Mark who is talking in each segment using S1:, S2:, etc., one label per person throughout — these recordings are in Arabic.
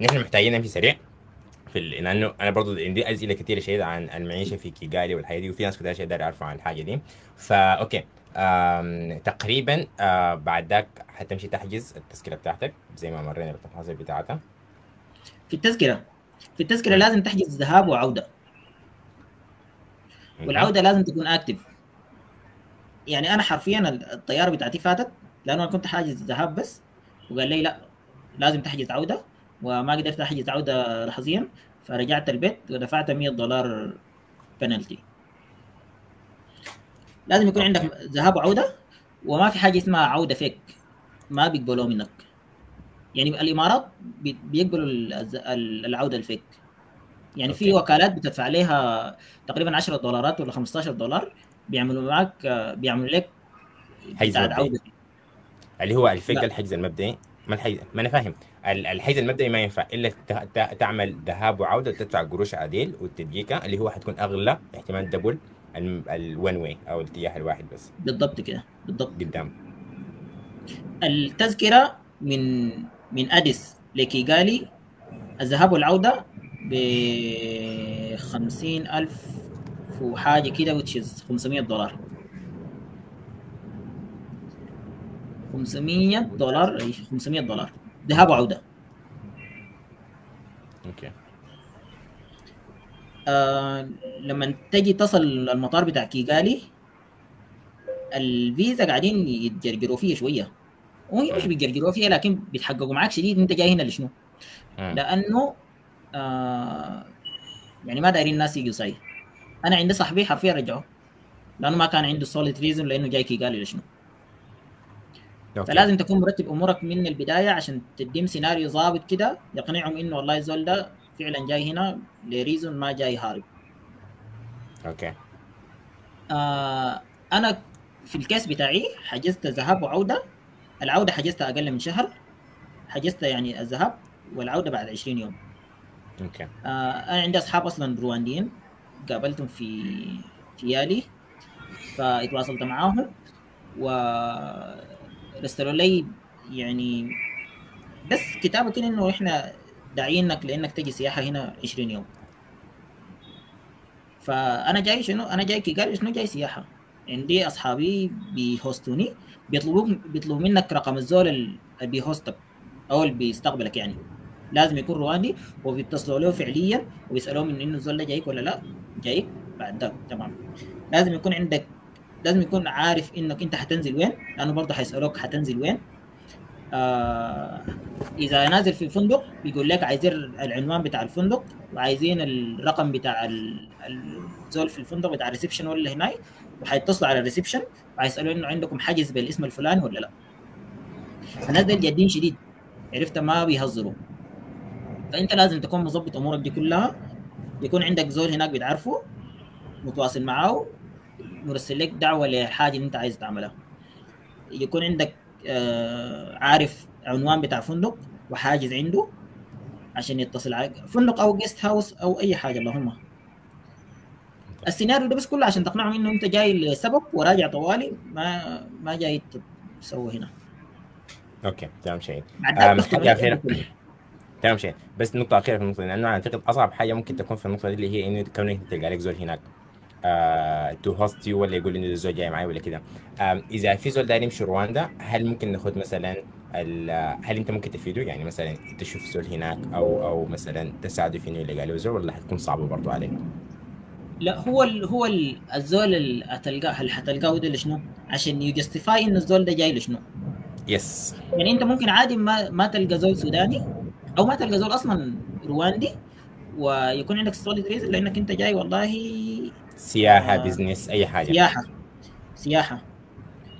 S1: نحن محتاجين نمشي سريع في. لأنه أنا برضو عندي اسئله كثيره شديده عن المعيشة في كيغالي والحياة دي وفي ناس كثير شديده يعرفوا عن الحاجة دي. فا أوكي. آم... تقريبا آه بعد ذاك حتمشي تحجز التذكرة بتاعتك زي ما مرينا بالتفاصيل بتاعتها.
S2: في التذكرة. في التذكرة لازم تحجز ذهاب وعودة. والعودة لازم تكون active يعني أنا حرفيا الطيارة بتاعتي فاتت لأنه أنا كنت حاجز ذهاب بس وقال لي لا لازم تحجز عودة. وما قدرت احجز عوده لحظيا فرجعت البيت ودفعت 100 دولار بنالتي لازم يكون عندك ذهاب وعودة وما في حاجة اسمها عودة فيك ما بيقبلوه منك. يعني الإمارات بيقبلوا العودة الفيك يعني في وكالات بتدفع عليها تقريبا 10 دولارات ولا 15 دولار بيعملوا معك بيعملوا لك
S1: حجز عوده اللي هو ال fake الحجز المبدئي. ما الحجز ما أنا فاهم. الحجز المبدئي ما ينفع إلا تعمل ذهاب وعودة تدفع قروش عديل وتجيك اللي هو حتكون أغلى احتمال double ال one way أو الاتجاه الواحد بس.
S2: بالضبط كده بالضبط.
S1: قدام.
S2: التذكرة من من أديس لكيغالي الذهاب والعودة ب 50000 وحاجه كده وتشيز 500 دولار. 500 دولار أي 500 دولار. ذهاب وعوده
S1: أوكي.
S2: آه لما تجي تصل المطار بتاع كيغالي الفيزا قاعدين يتجرجروا فيها شوية. وهي مش بيتجرجروا فيها لكن بيتحققوا معاك شديد إنت جاي هنا لشنو؟ لأنه آه يعني ما دايرين الناس يجوا زي أنا عندي صاحبي حرفيا رجعوه لأنه ما كان عنده solid reason لأنه جاي كيغالي لشنو؟ أوكي. فلازم تكون مرتب أمورك من البداية عشان تديهم سيناريو ضابط كده يقنعهم إنه والله الزول ده فعلا جاي هنا ل reason ما جاي هارب
S1: أوكي.
S2: آه أنا في ال case بتاعي حجزت ذهاب وعودة. العودة حجزتها أقل من شهر. حجزت يعني الذهاب والعودة بعد 20 يوم.
S1: أوكي.
S2: آه أنا عندي أصحاب أصلا روانديين قابلتهم في في يالي. فاتواصلت معاهم. و رسلوا لي يعني بس كتابة كده إنه إحنا داعيينك لإنك تجي سياحة هنا 20 يوم. فأنا جاي شنو؟ أنا جاي قال شنو جاي سياحة؟ عندي أصحابي بيهوستوني بيطلبوك بيطلبوا منك رقم الزول اللي بيهوستك أو اللي بيستقبلك يعني. لازم يكون رواندي وبيتصلوا له فعليا وبيسألوه من إنه الزول ده جايك ولا لا؟ جايك بعد ده تمام. لازم يكون عندك لازم يكون عارف إنك أنت حتنزل وين لأنه برضه حيسالوك حتنزل وين. آه إذا نازل في الفندق بيقول لك عايزين العنوان بتاع الفندق وعايزين الرقم بتاع الزول في الفندق بتاع ال reception ولا هناي وحيتصلوا على ال reception وحيسالوا إنه عندكم حجز بالاسم الفلاني ولا لا. الناس دول جادين شديد عرفت؟ ما بيهزروا. فأنت لازم تكون مظبط أمورك دي كلها يكون عندك زول هناك بتعرفه متواصل معاه مرسل لك دعوة لحاجة إنت عايز تعملها. يكون عندك آه عارف عنوان بتاع فندق وحاجز عنده عشان يتصل عليك. فندق أو guest house أو أي حاجة المهم. السيناريو ده بس كله عشان تقنعهم إنه أنت جاي لسبب وراجع طوالي ما ما جاي تسوي هنا.
S1: أوكي تمام شيء أخيرة. تمام شيء بس نقطة أخيرة في النقطة دي لأنه أعتقد أصعب حاجة ممكن تكون في النقطة دي اللي هي إنه كونك تلقى لك زول هناك. to host you ولا يقول إنه الزول جاي معي ولا كده إذا في زول داير يمشي رواندا هل ممكن ناخذ مثلا هل أنت ممكن تفيده يعني مثلا تشوف زول هناك أو أو مثلا تساعده في إنه يلقى له زول ولا حتكون صعبة برضه عليك؟
S2: لا هو ال هو ال الزول اللي هتلقاه اللي حتلقاه ده لشنو؟ عشان ي justify إن الزول ده جاي لشنو؟
S1: yes
S2: يعني أنت ممكن عادي ما ما تلقى زول سوداني أو ما تلقى زول أصلا رواندي ويكون عندك solid reason لأنك أنت جاي والله
S1: سياحة آه business أي حاجة.
S2: سياحة. سياحة.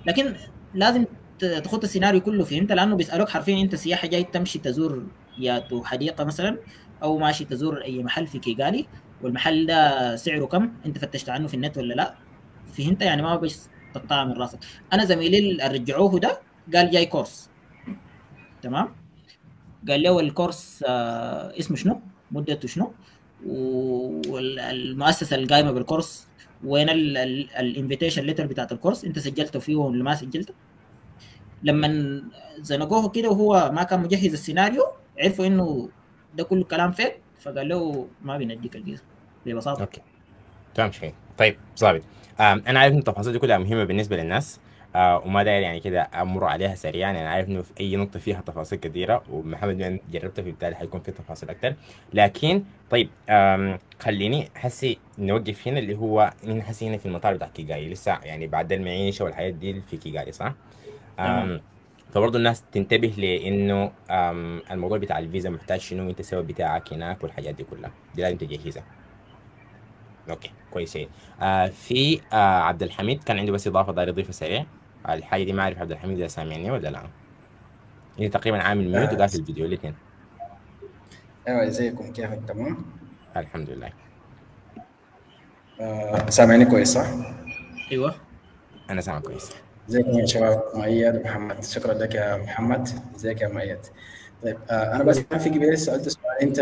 S2: لكن لازم تخت السيناريو كله فهمت؟ لأنه بيسألوك حرفيا أنت سياحة جاي تمشي تزور يا تو حديقة مثلا أو ماشي تزور أي محل في كيغالي والمحل ده سعره كم؟ أنت فتشت عنه في النت ولا لأ؟ فهمت؟ يعني ما بس تقطع من راسك أنا زميلي اللي رجعوه ده قال جاي كورس تمام؟ قال له الكورس آه اسمه شنو؟ مدته شنو؟ والمؤسسة القايمة بالكورس. وين ال invitation letter بتاعت الكورس؟ انت سجلته فيه ولا ما سجلته؟ لما زنقوه كده وهو ما كان مجهز السيناريو عرفوا إنه ده كله كلام fake فقال له ما بنديك الفيزا ببساطة.
S1: أوكي. تمام شيء طيب ظابط أنا عارف إن التفاصيل دي كلها مهمة بالنسبة للناس. وما داير يعني كده أمر عليها سريعا. أنا عارف إنه في أي نقطة فيها تفاصيل كثيرة ومحمد بن جربتها في بالتالي حيكون في تفاصيل أكثر. لكن طيب خليني حسي نوقف هنا اللي هو حسي هنا في المطار بتاع كيغالي لسه يعني بعد المعيشة والحياة دي في كيغالي صح؟ فبرضه الناس تنتبه لإنه الموضوع بتاع الفيزا محتاج شنو؟ أنت السبب بتاعك هناك والحاجات دي كلها. دي لازم تجهزها. أوكي كويس آه في آه عبد الحميد كان عنده بس إضافة داير يضيفها سريع. الحاجة دي ما أعرف عبد الحميد إذا سامعني ولا لا. انت تقريبا عامل ميوت آه. وقافل الفيديو الاثنين
S3: أيوه إزيكم؟ كيفك؟ تمام؟
S1: الحمد لله.
S3: آه سامعني كويس صح؟
S2: أيوه.
S1: أنا سامع كويس.
S3: إزيكم يا شباب؟ مؤيد محمد. شكرا لك يا محمد. إزيك يا مؤيد؟ طيب آه أنا بس في قبل سألت سؤال. أنت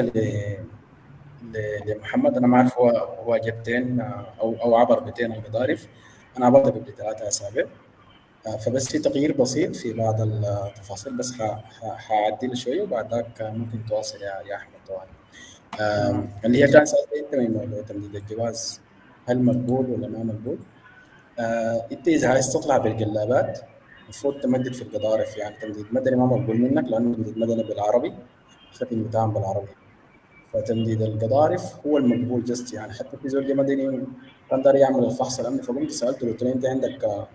S3: لمحمد. أنا ما أعرف هو هو جبتين أو أو عبر بتين القضارف أنا عبرت قبل ثلاثة أسابيع. فبس في تغيير بسيط في بعض التفاصيل بس حاعدل شوية وبعد ذاك ممكن تواصل يا أحمد طبعا اللي هي كان انت من موضوع تمديد الجواز هل مقبول ولا ما مقبول؟ آه انت إذا عايز تطلع بالجلابات المفروض تمدد في القضارف يعني تمديد مدني ما مقبول منك لأنه تمديد مدني بالعربي ختم بتاعهم بالعربي. فتمديد القضارف هو المقبول جست يعني حتى في زول مدني كان داري يعمل الفحص الأمني فقمت سألته قلت له أنت عندك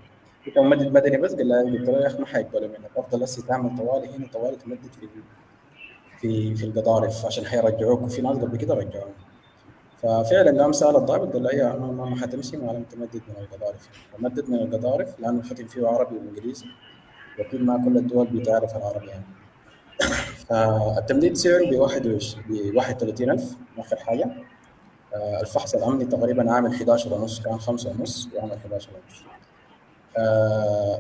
S3: ممدد مدني بس قال لي قلت له يا أخي ما حيقبلوا منك. أفضل هسه تعمل طوالي هنا طوالي تمدد في في في القضارف عشان حيرجعوك وفي ناس قبل كده رجعوني ففعلا قام سأل الضابط قال له أيوه ما, حتمشي ما لم تمدد من القضارف. فمدد من القضارف لأنه الختم فيه عربي وإنجليزي وأكيد ما كل الدول بتعرف العربي يعني. فالتمديد سعره ب 31000 اخر حاجة. آه، الفحص الأمني تقريبا عامل 11 ونص كان 5 ونص يعمل 11 ونص.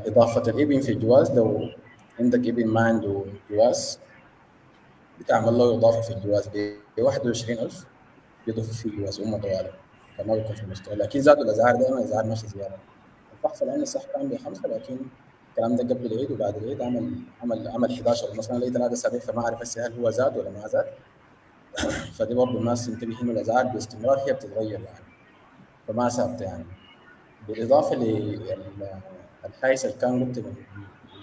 S3: إضافة الإبن في الجواز. لو عندك إبن ما عنده جواز بتعمل له إضافة في الجواز ب 21000 بيضيف في الجواز امه طوالي فما بيكون في مشكلة. لكن زادوا الاسعار دائما الاسعار ماشيه زيادة. الفحص الامني صح كان بخمسه لكن الكلام ده قبل العيد وبعد العيد عمل عمل عمل 11 مثلا لي ثلاثة اسابيع فما أعرف هسه هل هو زاد ولا ما زاد. فدي برضه الناس تنتبه انه الاسعار باستمرار هي بتتغير يعني. فما ثابته يعني. بالإضافة للحايس اللي كان من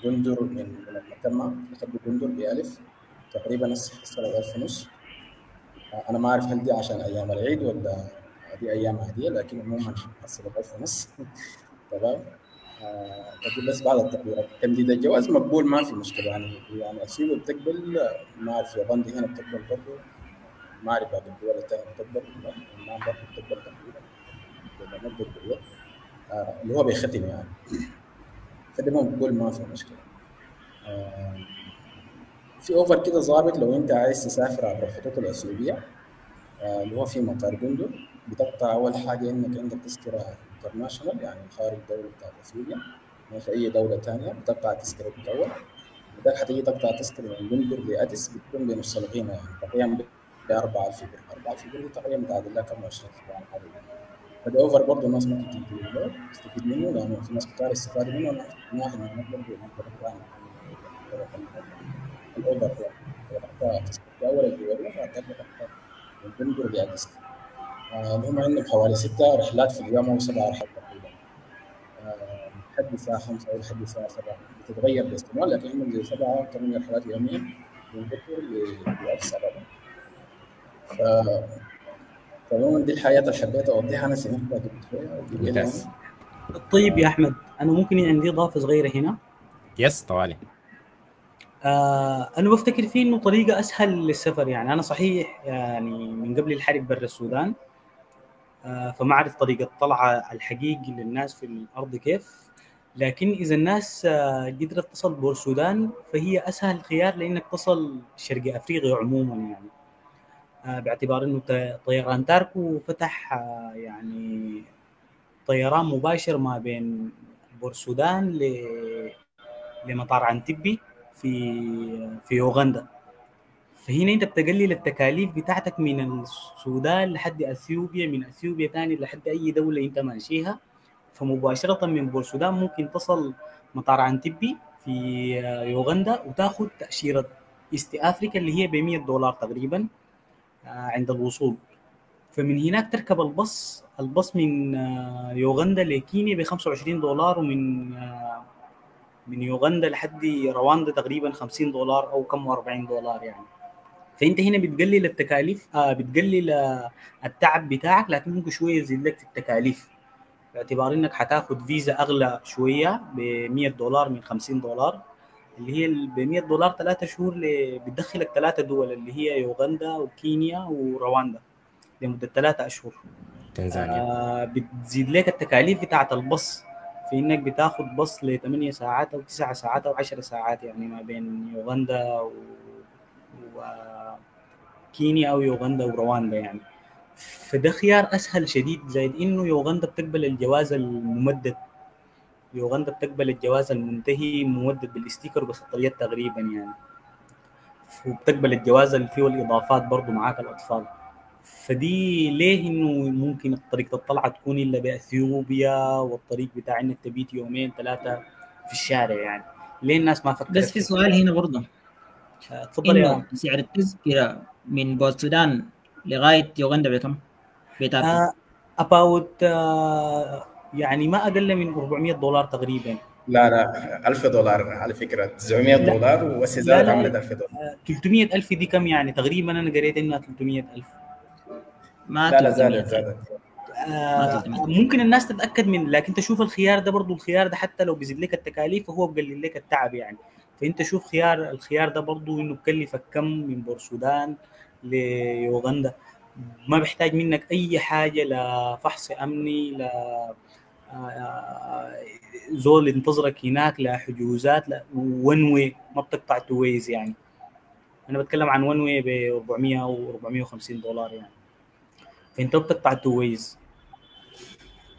S3: جندر من من المتمة لحد جندر بألف تقريبا حصل 1000 ونص. أنا ما أعرف هل دي عشان أيام العيد ولا دي أيام عادية لكن عموما حصل 1000 ونص. تمام؟ تقول بس بعض التقديرات تمديد الجواز مقبول ما في مشكلة. يعني يعني اثيوبيا بتقبل ما أعرف يابان هنا بتقبل برضه ما أعرف باقي الدول الثانية بتقبل ما برضه بتقبل تقريبا. بالوقت. آه اللي هو بيختم يعني. فده مقبول ما في مشكلة. آه في اوفر كده ظابط لو انت عايز تسافر عبر الخطوط الاثيوبيه آه اللي هو في مطار جندل بتقطع أول حاجة إنك عندك تذكرة انترناشونال يعني خارج دولة بتاعت أثيوبيا مش أي دولة ثانية بتقطع تذكره الأول. بعدين حتيجي تقطع تذكرة من جندر لاديس بتكون بنص القيمه يعني تقريبا ب 4000 بر 4000 بر تقريبا تعادل لها كم 20 يعني فده offer برضه الناس ممكن تستفيد منه لأنه في ناس كتار استفادوا منه من واحد من الناس برضه ال offer الجواليه بعدين تقطع من جندر لاديس هم عندهم حوالي ستة رحلات في اليوم أو سبع رحلات تقريبا. لحد الساعة 5 أو لحد الساعة 7 بتتغير باستمرار لكن عندهم زي سبعة ثمانية رحلات يوميا. من بكر لأديس أبابا فعموما دي الحياة اللي حبيت أوضحها أنا سمعتها قبل
S1: شوية
S4: طيب يا أحمد أنا ممكن عندي إضافة صغيرة هنا.
S1: يس طوالي.
S4: آه أنا بفتكر في إنه طريقة أسهل للسفر يعني. أنا صحيح يعني من قبل الحرب برا السودان آه فما أعرف طريقة الطلعه الحقيقي للناس في الأرض كيف. لكن إذا الناس آه قدرت تصل بور السودان فهي أسهل خيار لأنك تصل شرق أفريقيا عموما يعني. باعتبار إنه طيران تاركو فتح آه يعني طيران مباشر ما بين بور السودان ل لمطار عنتبي في في أوغندا. فهنا أنت بتقلل التكاليف بتاعتك من السودان لحد أثيوبيا من أثيوبيا ثاني لحد أي دولة أنت ماشيها. فمباشرة من بور السودان ممكن تصل مطار عنتبي في أوغندا وتاخذ تأشيرة East Africa اللي هي ب 100 دولار تقريبا. عند الوصول. فمن هناك تركب البص البص من يوغندا لكينيا ب 25 دولار ومن من يوغندا لحد رواندا تقريبا 50 دولار أو كم 40 دولار يعني. فأنت هنا بتقلل التكاليف آه بتقلل التعب بتاعك لكن ممكن شوية يزيد لك في التكاليف. باعتبار إنك حتاخد فيزا أغلى شوية ب 100 دولار من 50 دولار. اللي هي ب 100 دولار ثلاثة شهور بتدخلك ثلاثة دول اللي هي يوغندا وكينيا ورواندا لمدة ثلاثة أشهر
S1: تنزانيا
S4: آه بتزيد لك التكاليف بتاعت البص في إنك بتاخد بص ل 8 ساعات أو 9 ساعات أو 10 ساعات يعني ما بين يوغندا و... وكينيا أو يوغندا ورواندا يعني. فده خيار أسهل شديد زائد إنه يوغندا بتقبل الجواز الممدد. يوغندا بتقبل الجواز المنتهي ممدد بالاستيكر وبسطريات تقريبا يعني. وبتقبل الجواز اللي فيه الاضافات برضه معاك الأطفال. فدي ليه إنه ممكن طريقه الطلعة تكون إلا بأثيوبيا والطريق بتاع إنك تبيت يومين ثلاثة في الشارع يعني. ليه الناس ما فكرت؟
S2: بس في سؤال هنا برضه
S4: تفضل يا
S2: سعر التذكرة من السودان لغاية يوغندا بكم؟ بتاكل
S4: آه about آه يعني ما أقل من 400 دولار تقريبا
S3: لا لا 1000 دولار على فكرة 900
S4: لا.
S3: دولار
S4: لا،
S3: وسيزارت. عملت 1000 دولار
S4: آه 300 ألف دي كم يعني تقريبا أنا قريت إنها 300 ألف
S2: ما
S3: لا لا
S2: 300.
S3: زادت زادت
S4: آه
S2: 300.
S4: ممكن الناس تتأكد من لكن تشوف الخيار ده برضو الخيار ده حتى لو بيزيد لك التكاليف فهو بقلل لك التعب يعني فأنت شوف خيار الخيار ده برضو إنه بكلفك كم من بورسودان ليوغندا ما بيحتاج منك أي حاجة لا فحص أمني لا آه، زول ينتظرك هناك لا حجوزات لا one way ما بتقطع two ways يعني. أنا بتكلم عن one way ب 400 أو 450 دولار يعني. فأنت بتقطع تو ويز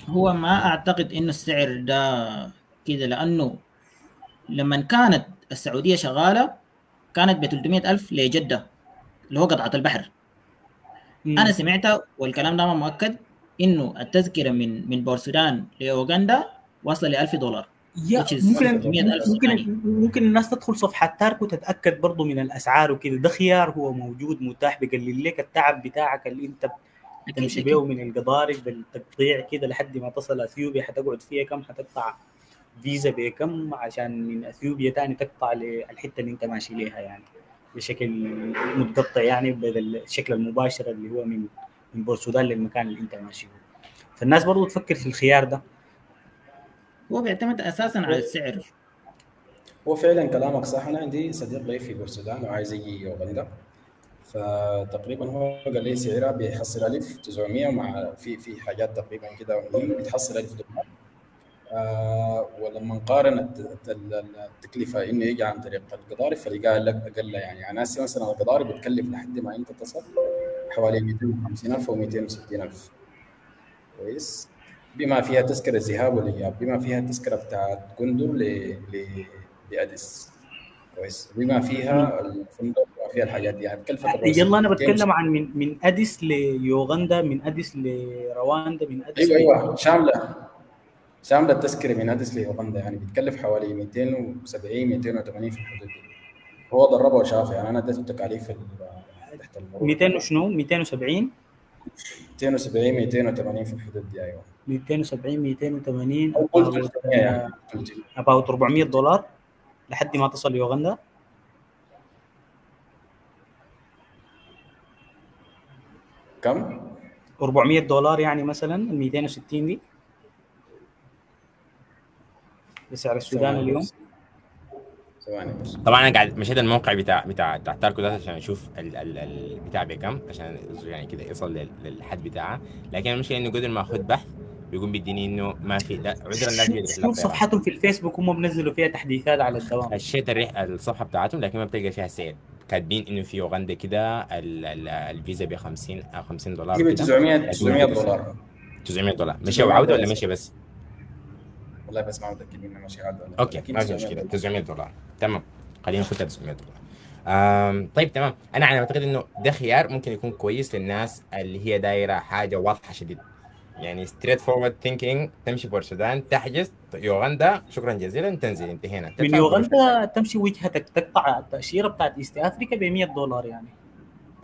S2: هو ما أعتقد انه السعر ده كده لأنه لما كانت السعودية شغالة كانت ب 300 ألف لجدة اللي هو قطعة البحر. أنا سمعت والكلام ده ما مؤكد إنه التذكرة من من بورسودان لأوغندا واصلة ل 1000 دولار
S4: ممكن
S2: 100,000
S4: ممكن
S2: ثانية.
S4: ممكن الناس تدخل صفحات تارك وتتاكد برضه من الأسعار وكده ده خيار هو موجود متاح بيقلل لك التعب بتاعك اللي
S2: أنت
S4: تمشي. بيه من القضارب بالتقطيع كده لحد ما تصل أثيوبيا. حتقعد فيها كم؟ حتقطع فيزا بكم عشان من أثيوبيا تاني تقطع للحتة اللي أنت ماشي ليها يعني بشكل متقطع يعني بدل الشكل المباشر اللي هو من من بورسودان للمكان اللي انت ماشي فيه فالناس برضه تفكر في الخيار ده.
S2: هو بيعتمد أساسا على السعر.
S3: هو فعلا كلامك صح. أنا عندي صديق لي في بورسودان وعايز يجي يوغندا. فتقريبا هو قال لي سعرها بيحصل 1900 مع في في حاجات تقريبا كده بتحصل 1000 دولار. آه ولما نقارن الت- الت- التكلفة إنه يجي عن طريق القضارب فلقاها لك أقل يعني يعني هسه مثلا القضارب بتكلف لحد ما أنت تصل. حوالي 250000 أو 260000 كويس. بما فيها تذكرة ذهاب والإياب بما فيها تذكرة بتاعت جندر ل ل لأديس. كويس. بما فيها الفندق وما فيها الحاجات دي. هتكلفك الرئيسي
S4: يلا أنا
S3: 200
S4: بتكلم عن من من أديس ليوغندا من أديس لرواندا من أديس
S3: أيوه أيوه. شاملة. شاملة التذكرة من أديس ليوغندا. يعني بتكلف حوالي 270 280 في الحدود دي. هو ضربه وشاف يعني أنا اديته تكاليف ال- تحت المرور.
S4: 200 وشنو؟ 270
S3: 270 280 في الحدود دي أيوه.
S4: 270 280
S3: أو قلت 300 يعني قلت
S4: about 400 دولار لحد ما تصل يوغندا.
S3: كم؟
S4: 400 دولار يعني مثلا ال 260 دي. بسعر السودان اليوم.
S3: ثواني بس
S1: طبعا أنا قاعد مشيت الموقع بتاع بتاع بتاع تاركو ده عشان أشوف ال ال البتاع بكم عشان يعني كده يصل لل- للحد بتاعها لكن المشكلة إنه قدر ما أخذ بحث بيقوم بيديني إنه ما في لا عذرا لا توجد
S4: شوف. صفحتهم في الفيسبوك هم بنزلوا فيها تحديثات على الدوام
S1: خشيت. الصفحة بتاعتهم لكن ما بتلقى فيها سعر كاتبين إنه في أوغندا كده ال... ال... الفيزا ب 50 أو 50 دولار
S3: دي ب
S1: كده
S3: 900 900 دولار
S1: 900 دولار مشي
S3: 900
S1: وعودة ولا. مشي بس؟
S3: والله بس ما متأكد منه ماشي عاد ولا لا. okay
S1: ما في
S3: 900
S1: مشكلة
S3: دولار.
S1: 900 دولار تمام. خلينا ناخدها 900 دولار آم طيب تمام. أنا أنا أعتقد إنه ده خيار ممكن يكون كويس للناس اللي هي دايرة حاجة واضحة شديد. يعني straightforward thinking تمشي بور السودان تحجز يوغندا شكرا جزيلا تنزل انتهينا.
S4: من يوغندا تمشي وجهتك تقطع التأشيرة بتاعت East Africa ب 100 دولار يعني.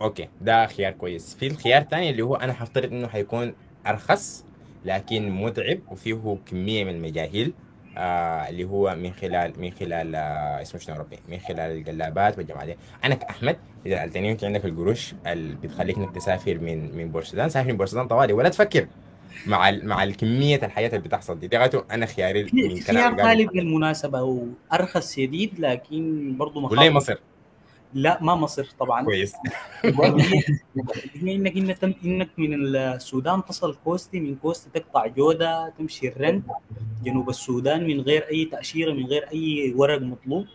S1: okay ده خيار كويس. في الخيار الثاني اللي هو أنا حفترض إنه حيكون أرخص لكن متعب وفيه كمية من المجاهيل. آه اللي هو من خلال من خلال آه اسمه شنو ربي؟ من خلال الجلابات والجماعة دي. أنا كأحمد إذا سألتني أنت عندك القروش اللي بتخليك إنك تسافر من من بورسودان سافر من بورسودان طوالي ولا تفكر مع ال مع الكمية الحياة اللي بتحصل دي. دي أنا خياري
S4: من خيار غالب بالمناسبه وارخص شديد لكن برضه
S1: مخاطر مصر.
S4: لا ما مصر طبعا.
S1: كويس.
S4: هي انك انك إنك من السودان تصل كوستي من كوستي تقطع جودة تمشي الرنك جنوب السودان من غير أي تأشيرة من غير أي ورق مطلوب.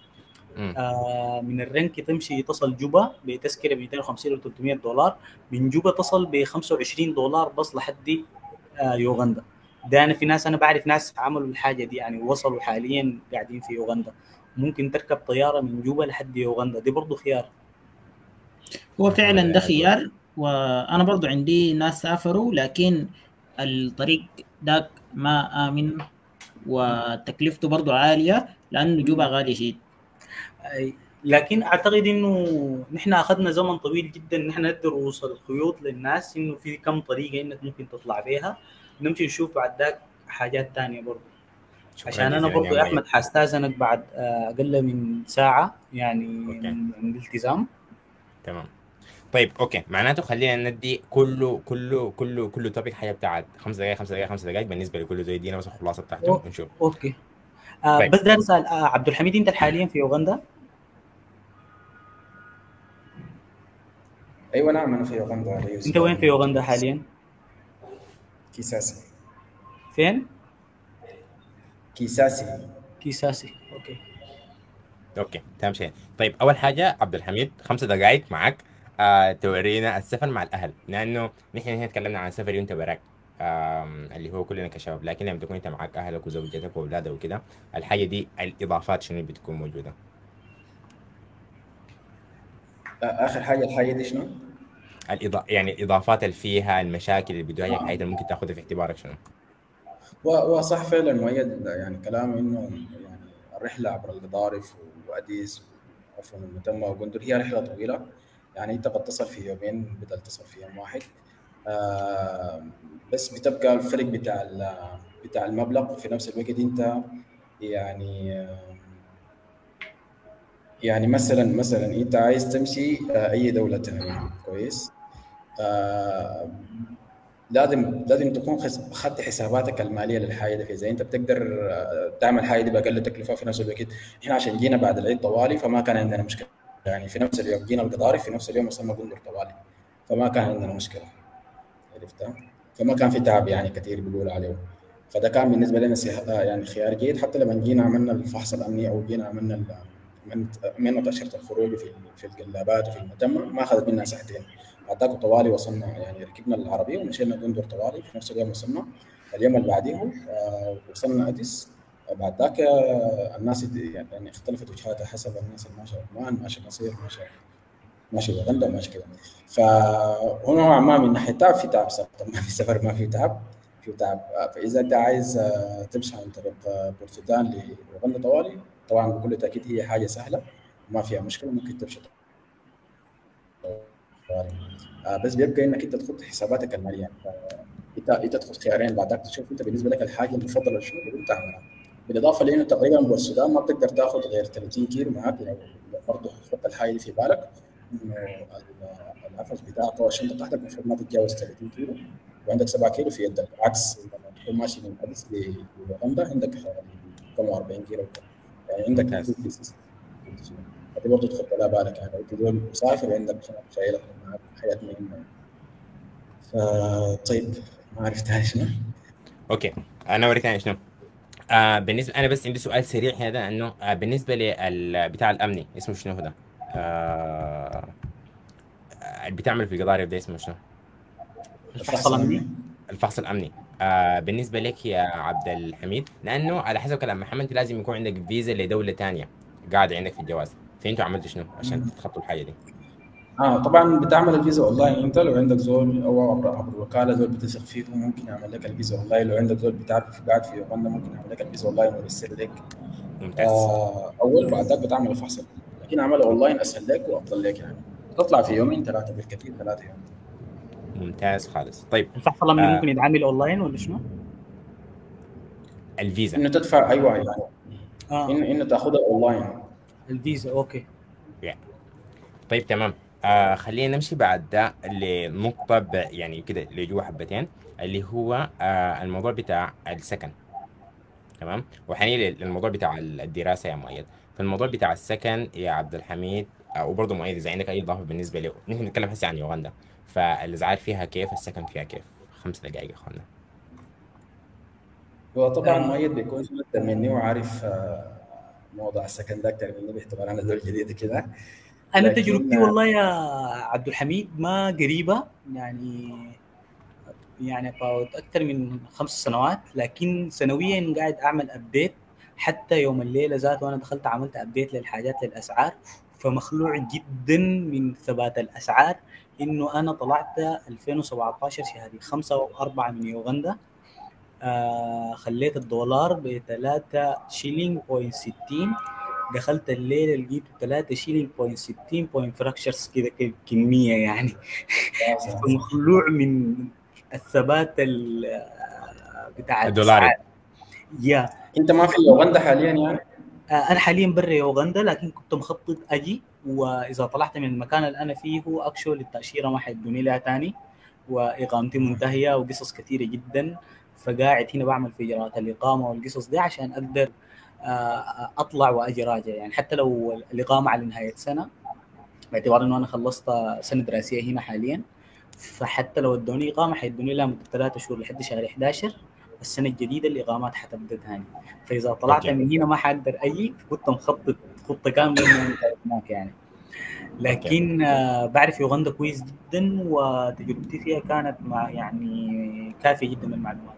S4: آه من الرنك تمشي تصل جوبا بتذكرة 250 و 300 دولار. من جوبا تصل ب 25 دولار بس لحد آه يوغندا. ده أنا في ناس أنا بعرف ناس عملوا الحاجة دي يعني وصلوا حاليا قاعدين في يوغندا. ممكن تركب طيارة من جوبا لحد يوغندا. دي برضه خيار.
S2: هو فعلا ده خيار وأنا برضو عندي ناس سافروا لكن الطريق داك ما آمن وتكلفته برضو عالية لأنه جوبا غالي شديد.
S4: لكن أعتقد إنه نحن أخذنا زمن طويل جدا نحن ندرس الخيوط للناس إنه في كم طريقة إنك ممكن تطلع بيها. نمشي نشوف بعد ذاك حاجات ثانية برضه عشان أنا برضو يا أحمد حاستأذنك بعد أقل من ساعة يعني okay. من الالتزام
S1: تمام طيب okay معناته خلينا ندي كله كله كله كله topic حاجة بتاعت خمس دقائق خمس دقائق خمس دقائق بالنسبة لكل زي دينا بس الخلاصه بتاعته
S4: okay.
S1: ونشوف
S4: okay آه طيب. بس ده اسال آه عبد الحميد أنت حاليا في أوغندا؟
S3: أيوه نعم أنا في أوغندا
S4: أنت وين في أوغندا حاليا؟
S3: كيساسي
S4: فين؟
S3: كيساسي.
S4: كيساسي. okay.
S1: okay تمام شيء. طيب أول حاجة عبد الحميد خمسة دقائق معك آه تورينا السفر مع الأهل. لأنه نحن هنا تكلمنا عن سفري وأنت براك اللي هو كلنا كشباب. لكن لما تكون أنت معك أهلك وزوجتك وأولادك وكده الحاجة دي الإضافات شنو بتكون موجودة؟
S3: آخر حاجة الحاجة دي شنو؟
S1: الإضا... يعني الاضافات اللي فيها المشاكل اللي بتواجهك الحاجات اللي ممكن تأخذها في اعتبارك شنو؟
S3: وصح فعلا مؤيد يعني كلامه إنه يعني الرحلة عبر القضارف وأديس عفوا المتمة وجندر هي رحلة طويلة. يعني أنت قد تصل في يومين بدل تصل في يوم واحد. آه بس بتبقى الفرق بتاع بتاع المبلغ في نفس الوقت أنت يعني يعني مثلا مثلا أنت عايز تمشي أي دولة ثانية كويس. آه لازم لازم تكون اخذت حساباتك المالية للحاجة دي. إذا أنت بتقدر تعمل حاجة دي بأقل تكلفة في نفس الوقت إحنا عشان جينا بعد العيد طوالي فما كان عندنا مشكلة. يعني في نفس اليوم جينا القضارف في نفس اليوم وصلنا جندر طوالي. فما كان عندنا مشكلة. عرفتها فما كان في تعب يعني كثير بيقول عليه. فده كان بالنسبة لنا يعني خيار جيد. حتى لما جينا عملنا الفحص الأمني أو جينا عملنا عملنا تاشيره الخروج في في الجلابات وفي المتمه ما أخذت منا ساعتين. بعدك طوالي وصلنا يعني ركبنا العربية ومشينا جندر طوالي في نفس اليوم وصلنا. اليوم اللي بعديه آه وصلنا أديس. بعد ذاك آه الناس يعني اختلفت وجهاتها حسب الناس اللي ماشية عمان ماشي مصير ماشي ماشي اوغندا ماشي كذا. فهنا نوعا ما من ناحية تعب في تعب صراحة ما في سفر ما في تعب في تعب. فإذا أنت عايز آه تمشي عن طريق بورسودان لاوغندا طوالي طبعا بكل تأكيد هي حاجة سهلة ما فيها مشكلة ممكن تمشي آه بس بيبقى إنك أنت تحط حساباتك المالية. أنت أنت تاخذ خيارين بعدك. تشوف أنت بالنسبة لك الحاجة المفضلة شنو اللي تعملها بالإضافة لأنه تقريبا بالسودان ما بتقدر تأخذ غير 30 كيلو معك لو برضه حط الحاجة دي في بالك. إنه القفص بتاعك أو الشنطة بتاعتك المفروض ما تتجاوز 30 كيلو. وعندك 7 كيلو في يدك. عكس لما تكون ماشي من اديس لاوغندا عندك حوالي 40 كيلو. يعني عندك هذه برضه تحط على بالك يعني انت دول مسافر وعندك شايلك معك حياة مهمه فطيب ما عرفت شنو.
S1: okay أنا أوريك يعني شنو. آه بالنسبة أنا بس عندي سؤال سريع هذا إنه آه بالنسبة لل بتاع الأمني اسمه شنو هو ده؟ آه اللي بتعمل في القضارب ده اسمه شنو؟
S4: الفحص الأمني.
S1: الفحص الأمني. آه بالنسبة لك يا عبد الحميد لأنه على حسب كلام محمد لازم يكون عندك فيزا لدولة ثانية قاعدة عندك في الجواز. فانتوا عملتوا شنو عشان تتخطوا الحاجة دي؟
S3: آه طبعا بتعمل الفيزا أونلاين. أنت لو عندك زول أو عبر عبر وكاله زول بتثق فيه ممكن يعمل لك الفيزا أونلاين. لو عندك زول بتعرف قاعد في اوغندا ممكن يعمل لك الفيزا أونلاين ويرسل لك.
S1: ممتاز.
S3: آه أول بعد ذاك بتعمل الفحص لكن عمله أونلاين أسهل لك وأفضل لك يعني. تطلع في يومين ثلاثة بالكثير ثلاثة يوم.
S1: ممتاز خالص. طيب
S4: الفحص
S1: آه.
S4: ممكن يتعمل أونلاين ولا شنو؟
S1: الفيزا.
S3: إنه تدفع أيوه يعني
S4: آه.
S3: انه إنه تأخذها أونلاين.
S4: الفيزا okay.
S1: طيب تمام. آه خلينا نمشي بعد ده لنقطة يعني كده لجوا حبتين اللي هو آه الموضوع بتاع السكن. تمام؟ وحنيجي للموضوع بتاع الدراسة يا مؤيد. فالموضوع بتاع السكن يا عبد الحميد آه وبرضه مؤيد إذا عندك أي إضافة بالنسبة له نحن نتكلم هسه عن يوغندا. فالإزعاج فيها كيف؟ السكن فيها كيف؟ خمس دقائق يا أخوانا.
S3: هو طبعا
S4: آه.
S3: مؤيد بيكون أكثر مني وعارف آه، موضوع السكن ده أكثر مني باعتبار أنا زول جديد كده. أنا
S4: تجربتي والله يا عبد الحميد ما قريبة يعني يعني about أكثر من خمس سنوات لكن سنويا قاعد أعمل update حتى يوم الليلة ذات وأنا دخلت عملت update للحاجات للأسعار فمخلوع جدا من ثبات الأسعار. إنه أنا طلعت 2017 شهري 5 و4 من يوغندا. آه خليت الدولار ب 3 شيلينج point 60 دخلت الليلة لقيت 3 شيلينج point 60 point fractions كده كمية يعني. مخلوع من الثبات ال- بتاع. الأسعار. يا.
S3: انت ما في يوغندا حاليا يعني؟
S4: آه، أنا حاليا برا يوغندا لكن كنت مخطط أجي وإذا طلعت من المكان اللي أنا فيه اكشول التأشيرة ما حيدوني لها تاني وإقامتي منتهية وقصص كثيرة جدا. فقاعد هنا بعمل في اجراءات الاقامه والقصص دي عشان أقدر آه، أطلع وأجي راجع. يعني حتى لو الاقامه على نهاية سنة باعتبار إنه أنا خلصت سنة دراسية هنا حاليا فحتى لو ادوني إقامة حيدوني لها مدة ثلاثة شهور لحد شهر 11 السنة الجديدة الاقامات حتبدأ ثاني. فإذا طلعت. من هنا ما حقدر أجي كنت مخطط خطة كاملة هناك يعني. لكن آه بعرف يوغندا كويس جدا وتجربتي فيها كانت مع يعني كافية جدا من المعلومات